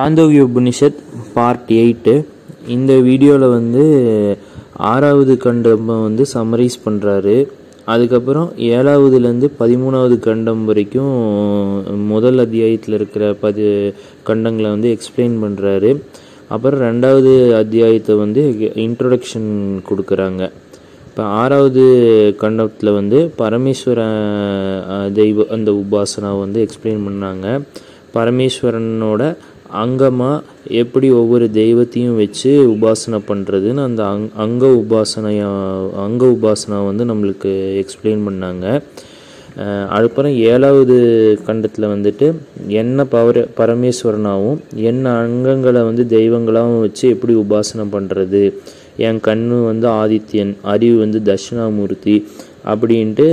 சாந்தோகிய Upanishad part eight இந்த வீடியோவில் வந்து ஆறாவது கண்டம் வந்து சம்மரைஸ் பண்ணுறாரு அதுக்கப்புறம் ஏழாவதுலேருந்து பதிமூணாவது கண்டம் வரைக்கும் முதல் அத்தியாயத்தில் இருக்கிற பதி கண்டங்களை வந்து எக்ஸ்பிளைன் பண்ணுறாரு அப்புறம் ரெண்டாவது அத்தியாயத்தை வந்து இன்ட்ரொடக்ஷன் கொடுக்குறாங்க. இப்போ ஆறாவது கண்டத்தில் வந்து பரமேஸ்வர தெய்வ அந்த உபாசனா வந்து எக்ஸ்பிளைன் பண்ணாங்க. பரமேஸ்வரனோட அங்கமாக எப்படி ஒவ்வொரு தெய்வத்தையும் வச்சு உபாசனை பண்ணுறதுன்னு அந்த அங் அங்க உபாசனையா அங்க உபாசனா வந்து நம்மளுக்கு எக்ஸ்பிளைன் பண்ணாங்க. அதுக்கப்புறம் ஏழாவது கண்டத்தில் வந்துட்டு என்ன பவர பரமேஸ்வரனாகவும் என்ன அங்கங்களை வந்து தெய்வங்களாகவும் வச்சு எப்படி உபாசனை பண்ணுறது என் கண்ணு வந்து ஆதித்யன் அறிவு வந்து தட்சிணாமூர்த்தி அப்படின்ட்டு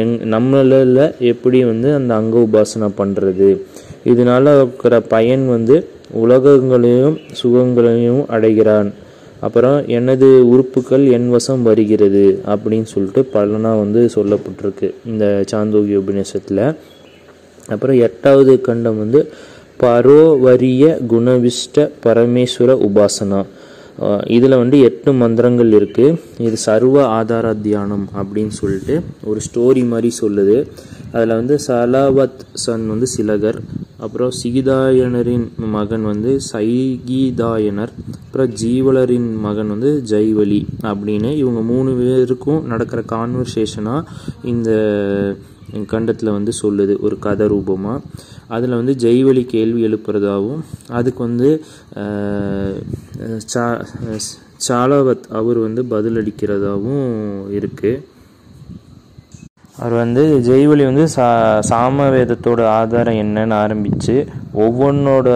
எங் நம்மளில் எப்படி வந்து அந்த அங்க உபாசனை பண்ணுறது இதனால இருக்கிற பயன் வந்து உலகங்களையும் சுகங்களையும் அடைகிறான். அப்புறம் எனது உறுப்புகள் என் வசம் வருகிறது அப்படின்னு சொல்லிட்டு பலனாக வந்து சொல்லப்பட்டிருக்கு இந்த சாந்தோகி உபநிஷத்தில். அப்புறம் எட்டாவது கண்டம் வந்து பரோவரிய குணவிஷ்ட பரமேஸ்வர உபாசனா. இதில் வந்து எட்டு மந்திரங்கள் இருக்குது இது சர்வ ஆதார தியானம் அப்படின்னு சொல்லிட்டு ஒரு ஸ்டோரி மாதிரி சொல்லுது. அதில் வந்து சலாவத் சன் வந்து சிலகர் அப்புறம் சிகிதாயனரின் மகன் வந்து சைகிதாயனர் அப்புறம் ஜீவலரின் மகன் வந்து ஜெய்வலி அப்படின்னு இவங்க மூணு பேருக்கும் நடக்கிற கான்வர்சேஷனாக இந்த கண்டத்தில் வந்து சொல்லுது ஒரு கதை ரூபமாக அதில் வந்து ஜெய்வலி கேள்வி எழுப்புறதாகவும் அதுக்கு வந்து சா- சாலவத் அவர் வந்து பதிலளிக்கிறதாகவும் இருக்குது அவர் வந்து ஜெய்வலி வந்து சா சாமவேதத்தோட ஆதாரம் என்னன்னு ஆரம்பித்து ஒவ்வொன்றோட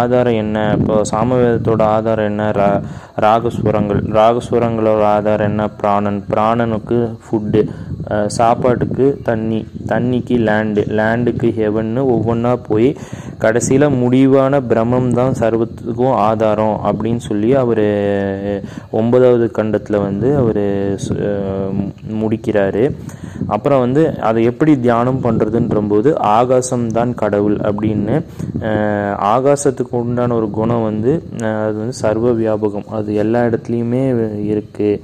ஆதாரம் என்ன? இப்போ சாமவேதத்தோட ஆதாரம் என்ன? ரா ராகஸ்வரங்கள் ராகஸ்வரங்களோட ஆதாரம் என்ன? பிராணன் பிராணனுக்கு ஃபுட்டு சாப்பாட்டுக்கு தண்ணி தண்ணிக்கு லேண்டு லேண்டுக்கு ஹெவன்னு ஒவ்வொன்றா போய் கடைசியில் முடிவான பிரம்மம் தான் சர்வத்துக்கும் ஆதாரம் அப்படின்னு சொல்லி அவர் ஒன்பதாவது கண்டத்தில் வந்து அவர் முடிக்கிறாரு. அப்புறம் வந்து அதை எப்படி தியானம் பண்ணுறதுன்றம்போது ஆகாசம் தான் கடவுள் அப்படின்னு ஆகாசத்துக்கு உண்டான ஒரு குணம் வந்து அது வந்து சர்வ வியாபகம். அது எல்லா இடத்துலையுமே இருக்குது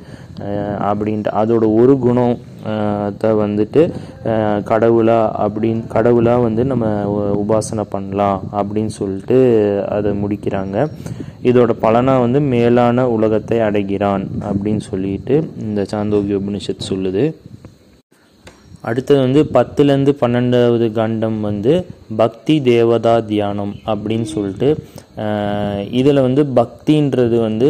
அப்படின்ட்டு. அதோட ஒரு குணம் த வந்துட்டு கடவுளா அப்படின்னு கடவுளாக வந்து நம்ம உ- உபாசனை பண்ணலாம் அப்படின்னு சொல்லிட்டு அதை முடிக்கிறாங்க. இதோட பலனாக வந்து மேலான உலகத்தை அடைகிறான் அப்படின்னு சொல்லிட்டு இந்த சாந்தோகி உபனிஷத் சொல்லுது. அடுத்தது வந்து பத்துலேருந்து பன்னெண்டாவது கண்டம் வந்து பக்தி தேவதா தியானம் அப்படின்னு சொல்லிட்டு இதில் வந்து பக்தின்றது வந்து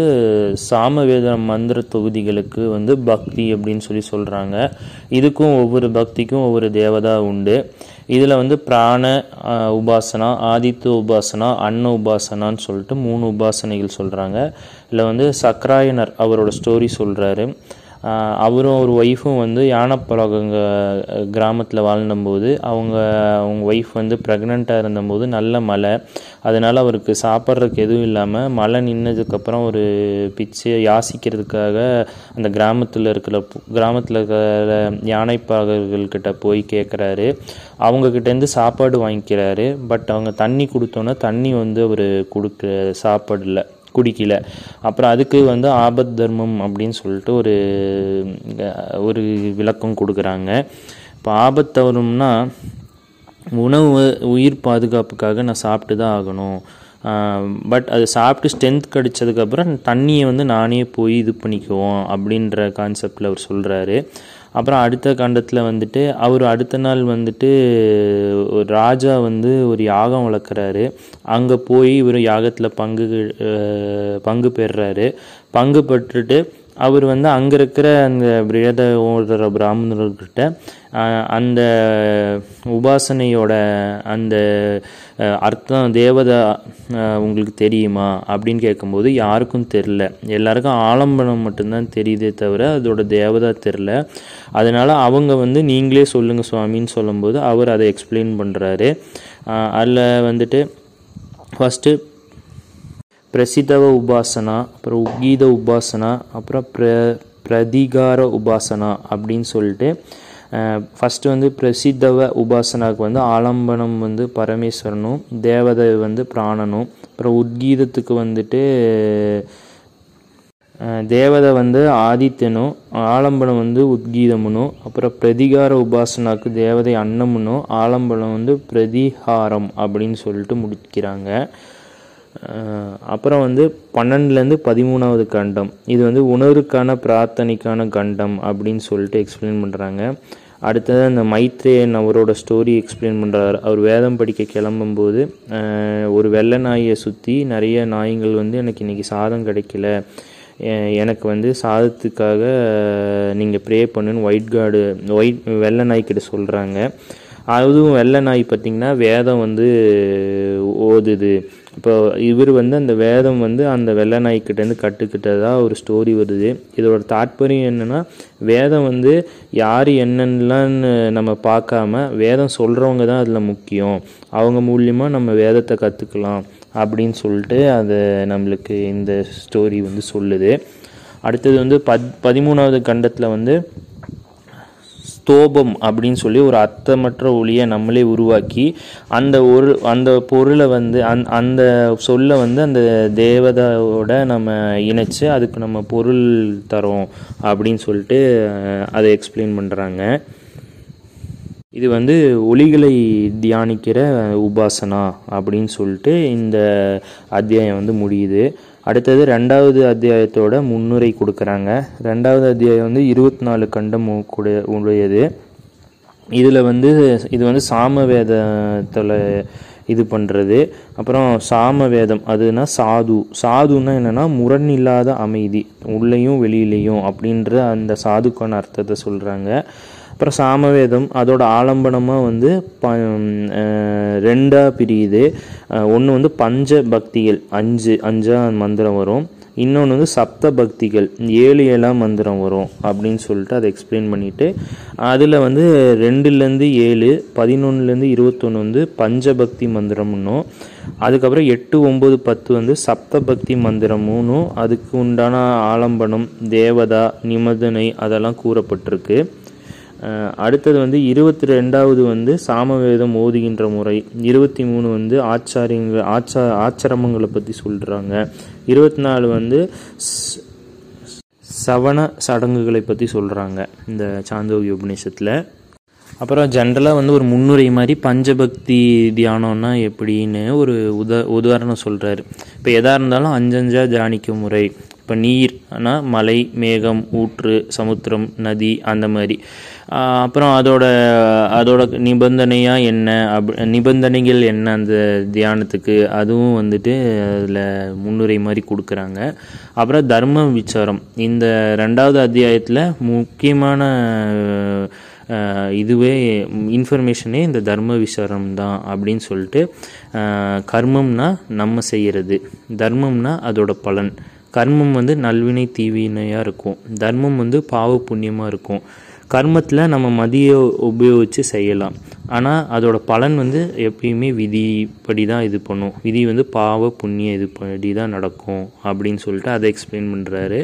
சாமவேத மந்திர தொகுதிகளுக்கு வந்து பக்தி அப்படின்னு சொல்லி சொல்கிறாங்க இதுக்கும் ஒவ்வொரு பக்திக்கும் ஒவ்வொரு தேவதா உண்டு. இதில் வந்து பிராண உபாசனா ஆதித்ய உபாசனா அன்ன உபாசனான்னு சொல்லிட்டு மூணு உபாசனைகள் சொல்கிறாங்க இதில் வந்து சக்ராயனர் அவரோட ஸ்டோரி சொல்கிறாரு அவரும் ஒரு ஒய்ஃபும் வந்து யானப்பழகங்க கிராமத்தில் வாழ்ந்தபோது அவங்க அவங்க ஒய்ஃப் வந்து ப்ரெக்னெண்ட்டாக இருந்தபோது நல்ல மழை. அதனால் அவருக்கு சாப்பிட்றதுக்கு எதுவும் இல்லாமல் மழை நின்னதுக்கப்புறம் ஒரு பிச்சை யாசிக்கிறதுக்காக அந்த கிராமத்தில் இருக்கிற கிராமத்தில் இருக்கிற யானைப்பாகர்கள்கிட்ட போய் கேட்குறாரு அவங்கக்கிட்டேருந்து சாப்பாடு வாங்கிக்கிறாரு. பட் அவங்க தண்ணி கொடுத்தோன்னே தண்ணி வந்து அவர் கொடுக்க சாப்பாடில்ல குடிக்கல. அப்புறம் அதுக்கு வந்து ஆபத் தர்மம் அப்படின்னு சொல்லிட்டு ஒரு ஒரு விளக்கம் கொடுக்குறாங்க. இப்போ ஆபத்தவரும்னா உணவு உயிர் பாதுகாப்புக்காக நான் சாப்பிட்டு தான் ஆகணும். பட் அது சாப்பிட்டு ஸ்ட்ரென்த் கிடைச்சதுக்கப்புறம் தண்ணியை வந்து நானே போய் இது பண்ணிக்குவோம் அப்படின்ற கான்செப்டில் அவர் சொல்கிறாரு அப்புறம் அடுத்த கண்டத்தில் வந்துட்டு அவர் அடுத்த நாள் வந்துட்டு ஒரு ராஜா வந்து ஒரு யாகம் வளர்க்குறாரு. அங்கே போய் இவர் யாகத்தில் பங்கு பங்கு பெறுறாரு. பங்கு பெற்றுட்டு அவர் வந்து அங்கே இருக்கிற அந்த பிரேத ஓடுற பிராமணர்கிட்ட அந்த உபாசனையோட அந்த அர்த்தம் தேவதா உங்களுக்கு தெரியுமா? அப்படின்னு கேட்கும்போது யாருக்கும் தெரில. எல்லாருக்கும் ஆலம்பனம் மட்டும்தான் தெரியுதே தவிர அதோட தேவதா தெரில. அதனால் அவங்க வந்து நீங்களே சொல்லுங்கள் சுவாமின்னு சொல்லும்போது அவர் அதை எக்ஸ்பிளைன் பண்ணுறாரு அதில் வந்துட்டு ஃபஸ்ட்டு பிரசிதவ உபாசனா அப்புறம் உகீத உபாசனா அப்புறம் பிர பிரதிகார உபாசனா அப்படின்னு சொல்லிட்டு ஃபஸ்ட்டு வந்து பிரசித்தவ உபாசனாவுக்கு வந்து ஆலம்பனம் வந்து பரமேஸ்வரனும் தேவதை வந்து பிராணனும் அப்புறம் உத்கீதத்துக்கு வந்துட்டு தேவதை வந்து ஆதித்யனும் ஆலம்பனம் வந்து உத்கீதமுனும் அப்புறம் பிரதிகார உபாசனாக்கு தேவதை அன்னமுனும் ஆலம்பனம் வந்து பிரதிகாரம் அப்படின்னு சொல்லிட்டு முடிக்கிறாங்க. அப்புறம் வந்து பன்னெண்டுலேருந்து பதிமூணாவது கண்டம். இது வந்து உணர்வுக்கான பிரார்த்தனைக்கான கண்டம் அப்படின்னு சொல்லிட்டு எக்ஸ்பிளைன் பண்ணுறாங்க அடுத்தது அந்த மைத்ரேயன் அவரோட ஸ்டோரி எக்ஸ்பிளைன் பண்ணுறாரு அவர் வேதம் படிக்க கிளம்பும்போது ஒரு வெள்ளை நாயை சுற்றி நிறைய நாய்கள் வந்து எனக்கு இன்றைக்கி சாதம் கிடைக்கல. எனக்கு வந்து சாதத்துக்காக நீங்கள் ப்ரே பண்ணுன்னு ஒயிட் கார்டு ஒயிட் வெள்ளை நாய்க்கிட்ட சொல்கிறாங்க அதுவும் வெள்ளை நாய் பார்த்திங்கன்னா வேதம் வந்து ஓதுது. இப்போ இவர் வந்து அந்த வேதம் வந்து அந்த வெள்ளை நாய்க்கிட்டேருந்து கற்றுக்கிட்டதாக ஒரு ஸ்டோரி வருது. இதோட தாற்பயம் என்னென்னா வேதம் வந்து யார் என்னென்னலான்னு நம்ம பார்க்காம வேதம் சொல்கிறவங்க தான் அதில் முக்கியம். அவங்க மூலியமாக நம்ம வேதத்தை கற்றுக்கலாம் அப்படின்னு சொல்லிட்டு அது நம்மளுக்கு இந்த ஸ்டோரி வந்து சொல்லுது. அடுத்தது வந்து பத் பதிமூணாவது கண்டத்தில் வந்து ஸ்தோபம் அப்படின்னு சொல்லி ஒரு அர்த்தமற்ற ஒளியை நம்மளே உருவாக்கி அந்த ஒரு அந்த பொருளை வந்து அந் அந்த சொல்லை வந்து அந்த தேவதாவோட நம்ம இணைச்சு அதுக்கு நம்ம பொருள் தரோம் அப்படின்னு சொல்லிட்டு அதை எக்ஸ்பிளைன் பண்ணுறாங்க இது வந்து ஒளிகளை தியானிக்கிற உபாசனா அப்படின்னு சொல்லிட்டு இந்த அத்தியாயம் வந்து முடியுது. அடுத்தது ரெண்டாவது அத்தியாயத்தோட முன்னுரை கொடுக்குறாங்க. ரெண்டாவது அத்தியாயம் வந்து இருபத்தி நாலு கண்டம் கூட உடையது இதில் வந்து இது வந்து சாமவேதத்தில் இது பண்ணுறது அப்புறம் சாமவேதம் அதுனா சாது. சாதுன்னா என்னென்னா முரண் இல்லாத அமைதி. உள்ளேயும் வெளியிலையும் அப்படின்ற அந்த சாதுக்கான அர்த்தத்தை சொல்கிறாங்க அப்புறம் சாமவேதம் அதோட ஆலம்பனமாக வந்து ப ரெண்டாக பிரியுது. ஒன்று வந்து பஞ்ச பக்திகள் அஞ்சு அஞ்சா மந்திரம் வரும். இன்னொன்று வந்து சப்த பக்திகள் ஏழு ஏழாம் மந்திரம் வரும் அப்படின்னு சொல்லிட்டு அதை எக்ஸ்பிளைன் பண்ணிவிட்டு அதில் வந்து ரெண்டுலேருந்து ஏழு பதினொன்றுலேருந்து இருபத்தொன்று வந்து பஞ்சபக்தி மந்திரம்னும் அதுக்கப்புறம் எட்டு ஒம்பது பத்து வந்து சப்த பக்தி அதுக்கு உண்டான ஆலம்பனம் தேவதா நிமதனை அதெல்லாம் கூறப்பட்டிருக்கு. அடுத்தது வந்து இருபத்தி ரெண்டாவது வந்து சாமவேதம் ஓதுகின்ற முறை. இருபத்தி மூணு வந்து ஆச்சாரியங்கள் ஆச்சா ஆச்சிரமங்களை பற்றி சொல்கிறாங்க இருபத்தி நாலு வந்து சவண சடங்குகளை பற்றி சொல்கிறாங்க இந்த சாந்தோகி உபநிஷத்தில். அப்புறம் ஜென்ரலாக வந்து ஒரு முன்னுரை மாதிரி பஞ்சபக்தி தியானம்னா எப்படின்னு ஒரு உத உதாரணம் சொல்கிறாரு இப்போ எதாக இருந்தாலும் அஞ்சஞ்சா தியானிக்கும் முறை. இப்போ நீர் ஆனால் மலை மேகம் ஊற்று சமுத்திரம் நதி அந்த மாதிரி. அப்புறம் அதோட அதோட நிபந்தனையாக என்ன? அப் நிபந்தனைகள் என்ன அந்த தியானத்துக்கு? அதுவும் வந்துட்டு அதில் முன்னுரை மாதிரி கொடுக்குறாங்க. அப்புறம் தர்ம விசாரம். இந்த ரெண்டாவது அத்தியாயத்தில் முக்கியமான இதுவே இன்ஃபர்மேஷனே இந்த தர்ம விசாரம் தான் அப்படின்னு சொல்லிட்டு கர்மம்னா நம்ம செய்கிறது தர்மம்னா அதோட பலன். கர்மம் வந்து நல்வினை தீவினையாக இருக்கும். தர்மம் வந்து பாவ புண்ணியமாக இருக்கும். கர்மத்தில் நம்ம மதியை உபயோகித்து செய்யலாம். ஆனால் அதோட பலன் வந்து எப்பயுமே விதிப்படி தான் இது பண்ணும். விதி வந்து பாவ புண்ணிய இது படி தான் நடக்கும் அப்படின்னு சொல்லிட்டு அதை எக்ஸ்பிளைன் பண்ணுறாரு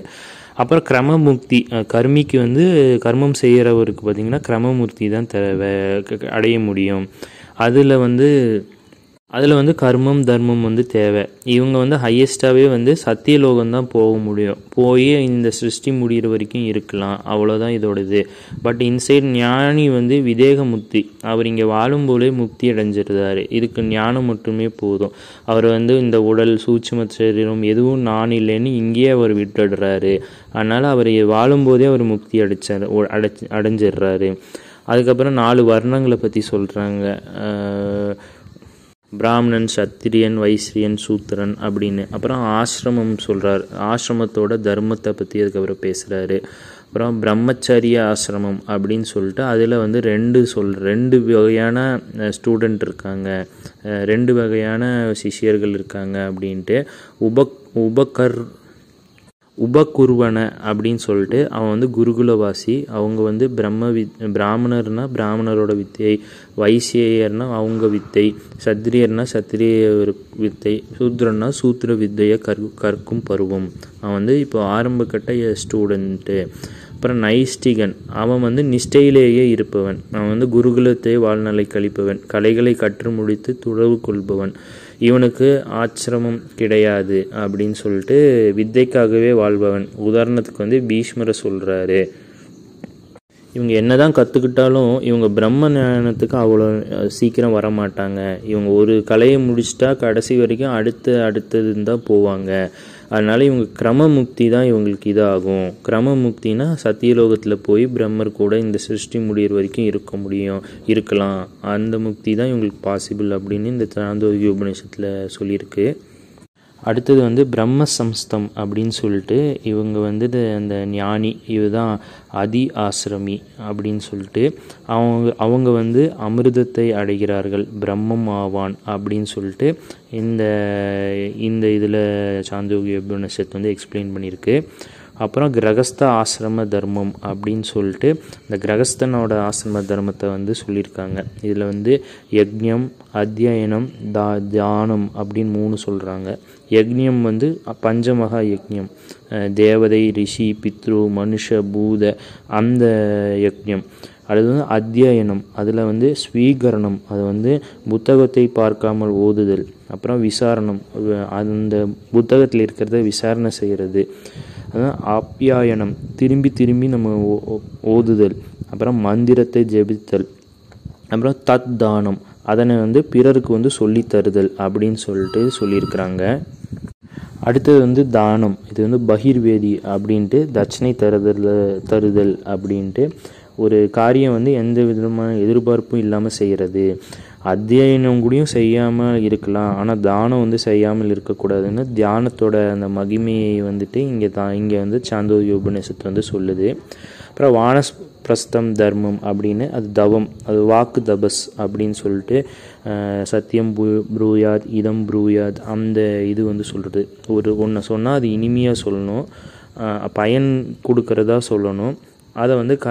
அப்புறம் கிரமமுக்தி கர்மிக்கு வந்து கர்மம் செய்கிறவருக்கு பார்த்திங்கன்னா கிரமமுக்தி தான் தேவை அடைய முடியும். அதில் வந்து அதில் வந்து கர்மம் தர்மம் வந்து தேவை. இவங்க வந்து ஹையஸ்ட்டாகவே வந்து சத்தியலோகம் தான் போக முடியும். போய் இந்த சிருஷ்டி முடிகிற வரைக்கும் இருக்கலாம். அவ்வளோதான் இதோட இது பட் இன்சைட் ஞானி வந்து விதேக முக்தி அவர் இங்கே வாழும்போதே முக்தி அடைஞ்சிருந்தாரு இதுக்கு ஞானம் மட்டுமே போதும். அவர் வந்து இந்த உடல் சூட்சம சரீரம் எதுவும் நான் இல்லைன்னு இங்கேயே அவர் விட்டுடுறாரு. அதனால் அவர் வாழும்போதே அவர் முக்தி அடைச்சார். அடைச்சி அடைஞ்சிடுறாரு. அதுக்கப்புறம் நாலு வர்ணங்களை பற்றி சொல்கிறாங்க பிராமணன் சத்திரியன் வைஸ்ரியன் சூத்திரன் அப்படின்னு. அப்புறம் ஆசிரமம் சொல்கிறார் ஆசிரமத்தோட தர்மத்தை பற்றி அதுக்கப்புறம் பேசுகிறாரு அப்புறம் பிரம்மச்சரிய ஆசிரமம் அப்படின்னு சொல்லிட்டு அதில் வந்து ரெண்டு சொல் ரெண்டு வகையான ஸ்டூடெண்ட் இருக்காங்க. ரெண்டு வகையான சிஷ்யர்கள் இருக்காங்க அப்படின்ட்டு. உபக் உபகர் உபகுருவன அப்படின்னு சொல்லிட்டு அவன் வந்து குருகுலவாசி. அவங்க வந்து பிரம்ம வித் பிராமணர்னா பிராமணரோட வித்தை வைசியர்னா அவங்க வித்தை சத்திரியர்னா சத்திரிய வித்தை சூத்ரன்னா சூத்திர வித்தையை கற் கற்கும் பருவம். அவன் வந்து இப்போ ஆரம்பக்கட்ட ஸ்டூடெண்ட்டு அப்புறம் நைஸ்டிகன் அவன் வந்து நிஷ்டையிலேயே இருப்பவன். அவன் வந்து குருகுலத்தை வாழ்நிலை கழிப்பவன். கலைகளை கற்று முடித்து துறவு கொள்பவன். இவனுக்கு ஆச்சிரமம் கிடையாது அப்படின்னு சொல்லிட்டு வித்தைக்காகவே வாழ்பவன். உதாரணத்துக்கு வந்து பீஷ்மரை சொல்கிறாரு இவங்க என்னதான் கற்றுக்கிட்டாலும் இவங்க பிரம்ம ஞானத்துக்கு அவ்வளோ சீக்கிரம் வர மாட்டாங்க இவங்க ஒரு கலையை முடிச்சிட்டா கடைசி வரைக்கும் அடுத்து அடுத்ததுன்னு தான் போவாங்க. அதனால் இவங்க கிரம முக்தி தான் இவங்களுக்கு இதாகும். கிரம முக்தினா சத்தியலோகத்தில் போய் பிரம்மர் கூட இந்த சிருஷ்டி முடிகிற வரைக்கும் இருக்க முடியும் இருக்கலாம். அந்த முக்தி தான் இவங்களுக்கு பாசிபிள் அப்படின்னு இந்த சாந்தோகி உபநிஷத்தில் சொல்லியிருக்கு. அடுத்தது வந்து பிரம்ம சம்ஸ்தம் அப்படின்னு சொல்லிட்டு இவங்க வந்து அந்த ஞானி இதுதான் அதி ஆசிரமி அப்படின்னு சொல்லிட்டு அவங்க அவங்க வந்து அமிர்தத்தை அடைகிறார்கள் பிரம்மம் ஆவான் அப்படின்னு சொல்லிட்டு இந்த இந்த இதில் சாந்தோகி உபநிஷத்து வந்து எக்ஸ்பிளைன் பண்ணியிருக்கு. அப்புறம் கிரகஸ்த ஆசிரம தர்மம் அப்படின்னு சொல்லிட்டு இந்த கிரகஸ்தனோட ஆசிரம தர்மத்தை வந்து சொல்லியிருக்காங்க. இதில் வந்து யக்ஞம் அத்தியனம் தா தியானம் அப்படின்னு மூணு சொல்கிறாங்க யக்ஞம் வந்து பஞ்சமகா யக்ஞம். தேவதை ரிஷி பித்ரு மனுஷ பூத அந்த யக்ஞம். அடுத்து வந்து அத்தியாயனம் அதில் வந்து ஸ்வீகரணம். அது வந்து புத்தகத்தை பார்க்காமல் ஓதுதல். அப்புறம் விசாரணம். அந்த புத்தகத்தில் இருக்கிறத விசாரணை செய்கிறது அதான் திரும்பி திரும்பி நம்ம ஓ- ஓதுதல். அப்புறம் மந்திரத்தை ஜெபித்தல். அப்புறம் தத் தானம் அதனை வந்து பிறருக்கு வந்து சொல்லித் தருதல் அப்படின்னு சொல்லிட்டு சொல்லியிருக்கிறாங்க. அடுத்தது வந்து தானம். இது வந்து பகிர்வேதி அப்படின்ட்டு தட்சணை தருதல் தருதல் அப்படின்ட்டு ஒரு காரியம் வந்து எந்த விதமான எதிர்பார்ப்பும் இல்லாமல் செய்கிறது அத்தியனம் கூடயும் செய்யாமல் இருக்கலாம். ஆனால் தானம் வந்து செய்யாமல் இருக்கக்கூடாதுன்னு தியானத்தோட அந்த மகிமையை வந்துட்டு இங்கே தான் இங்கே வந்து சாந்தோதி உபநிஷத்து வந்து சொல்லுது. அப்புறம் வானஸ் பிரஸ்தம் தர்மம் அப்படின்னு அது தவம் அது வாக்கு தபஸ் அப்படின்னு சொல்லிட்டு சத்தியம் ப்ரூயாத் இதம் ப்ரூயாத் அந்த இது வந்து சொல்கிறது ஒரு ஒன்றை சொன்னால் அது இனிமையாக சொல்லணும். பயன் கொடுக்கறதா சொல்லணும். அதை வந்து க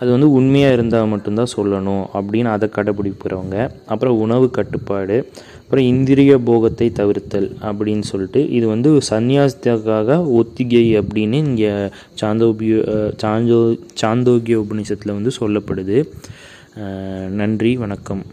அது வந்து உண்மையாக இருந்தால் மட்டும்தான் சொல்லணும் அப்படின்னு அதை கடைப்பிடிக்கிறவங்க அப்புறம் உணவு கட்டுப்பாடு அப்புறம் இந்திரிய போகத்தை தவிர்த்தல் அப்படின்னு சொல்லிட்டு இது வந்து சந்நியாசத்துக்காக ஒத்திகை அப்படின்னு இங்கே சாந்தோபியோ சாந்தோ சாந்தோக்கிய உபநிஷத்தில் வந்து சொல்லப்படுது. நன்றி வணக்கம்.